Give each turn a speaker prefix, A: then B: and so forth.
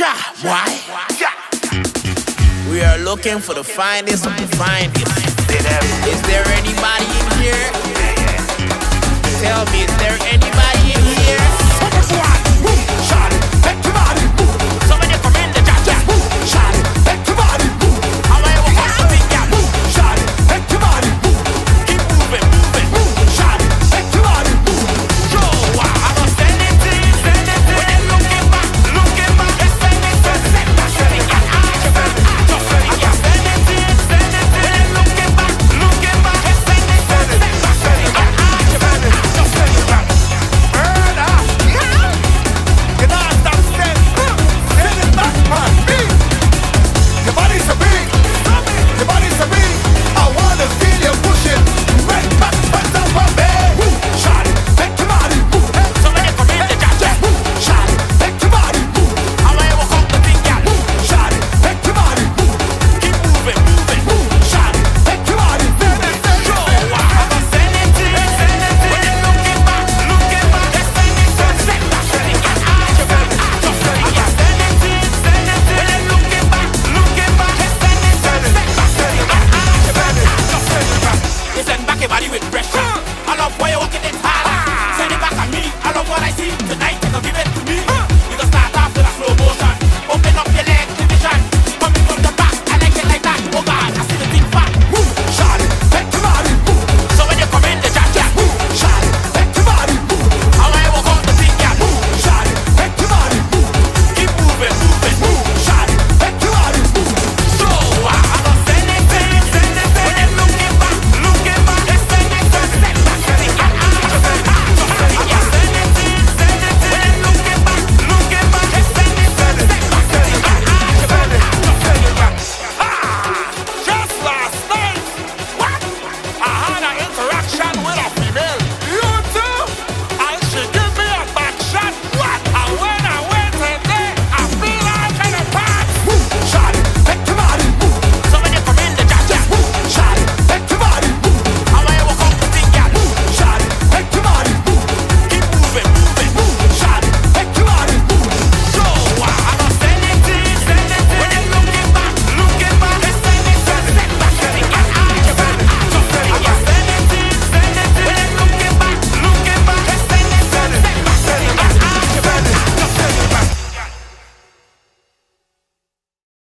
A: Cha, why? We are looking for the finest of the finest. Is there anybody in here?